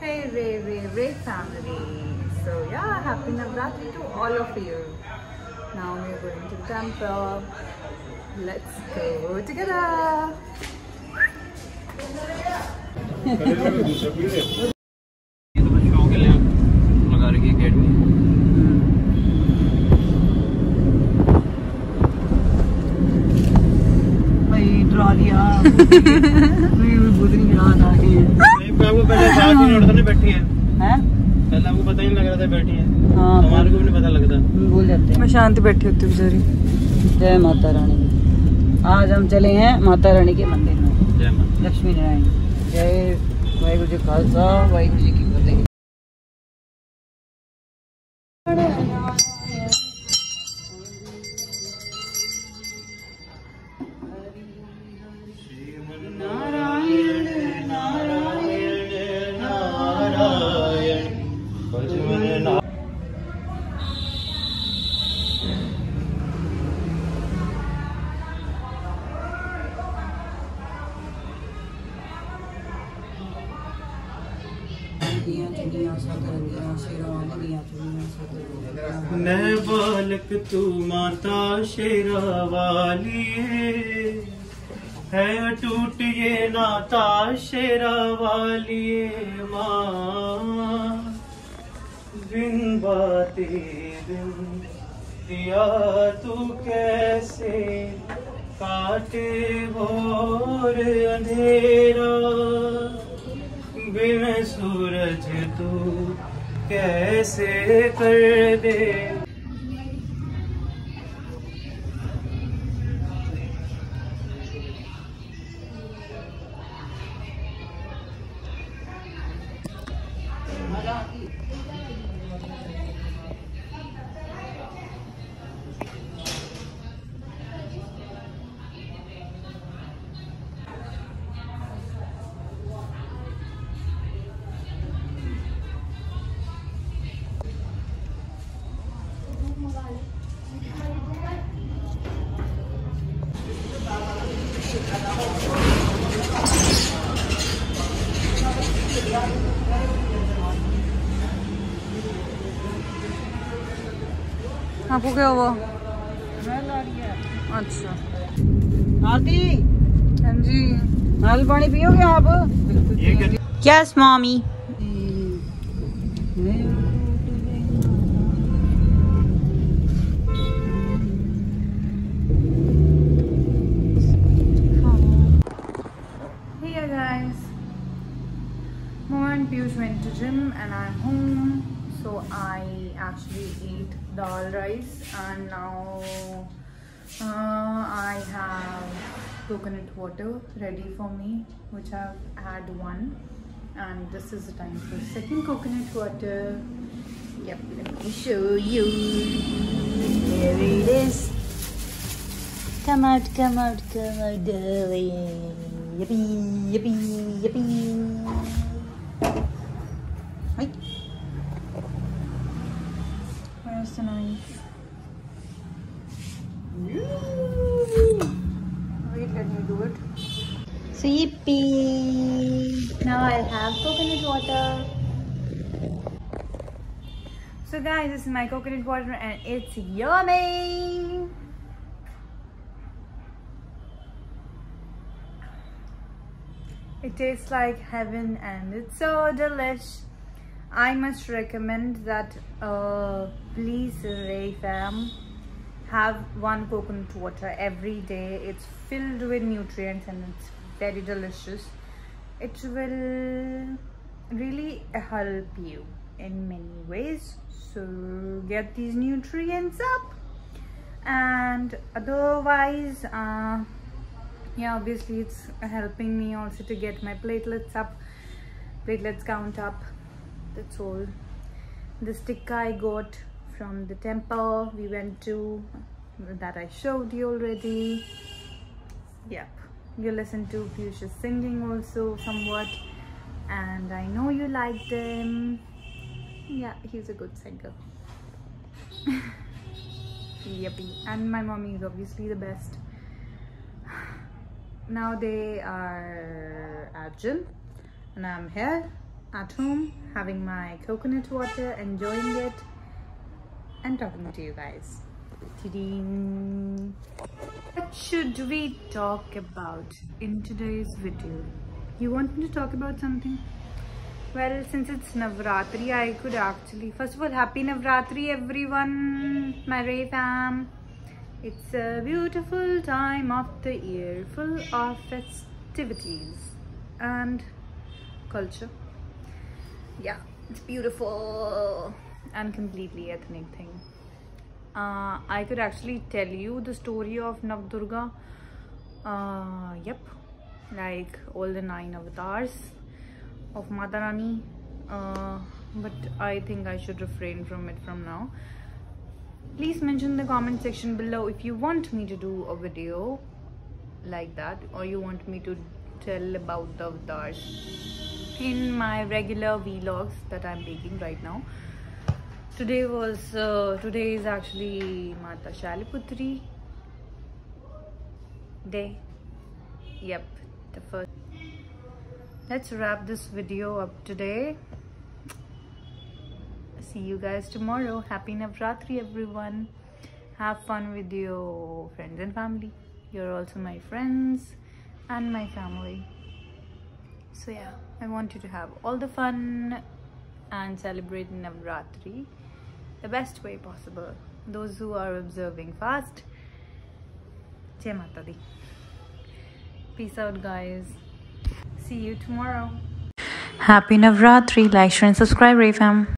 Hey Ray Ray Ray family. So yeah, happy Navratri to all of you. Now we're going to the temple. Let's go together. ये तो बस शौक के लिए लगा रखी है गेट में भाई डरा दिया मैं बुद्ध नहीं गिरा था कि आपको पहले साथ ही लड़ता बैठी है। पहले हमको पता ही नहीं लग रहा था बैठी है। हाँ। हमारे को भी नहीं पता लगता। भूल जाते हैं। शांति बैठी होती बेचारी। जय माता रानी। आज हम चले हैं माता रानी के मंदिर में। जय माता लक्ष्मी नारायण। जय वाहिगुरु जी खालसा वाहिगुरु जी की फतेह। मैं बालक तू माता, शेरा वाली है। टूट ये नाता, शेरा वाली माँ। बिन बाते दिया तू कैसे काटे भोर अंधेरा। बिन सूरज तू कैसे कर दे? आपको क्या हुआ अच्छा आरती हाँ जी नारियल पानी पियोगे आप ये क्या yes mommy Hey guys, Mom and Piyush went to gym and I'm home. So I actually ate dal rice and now uh, I have coconut water ready for me, which I've had one, and this is the time for second coconut water. Yep, let me show you. Here it is. Come out, come out, come out, darling. Yippee, yippee, yippee. Hi. Knife? Wait, let me do it. So! Now I'll have coconut water. So guys, this is my coconut water and it's yummy! It tastes like heaven and it's so delish. I must recommend that uh, please Ray fam have one coconut water every day. It's filled with nutrients and it's very delicious. It will really help you in many ways. So get these nutrients up and otherwise uh, yeah obviously it's helping me also to get my platelets up platelets count up that's all the sticker i got from the temple we went to that i showed you already. Yep. You listen to Piyush's singing also somewhat and i know you liked him. Yeah he's a good singer. Yippee. And my mommy is obviously the best. Now they are at gym and I'm here at home, having my coconut water, enjoying it, and talking to you guys. What should we talk about in today's video? You want me to talk about something? Well, since it's Navratri, I could actually, first of all, happy Navratri everyone, my Ray fam. It's a beautiful time of the year, full of festivities and culture. Yeah, it's beautiful and completely ethnic thing. Uh, I could actually tell you the story of Navdurga. Uh, yep, like all the nine avatars of Matarani. Uh, but I think I should refrain from it from now please mention in the comment section below if you want me to do a video like that or you want me to tell about the avatars in my regular vlogs that i'm making right now. Today was uh, today is actually mata Shailputri day. Yep the first. Let's wrap this video up today. See you guys tomorrow. Happy navratri everyone. Have fun with your friends and family. You're also my friends and my family so yeah i want you to have all the fun and celebrate navratri the best way possible. Those who are observing fast. Jai mata di peace out guys. See you tomorrow. Happy navratri. Like share and subscribe ray fam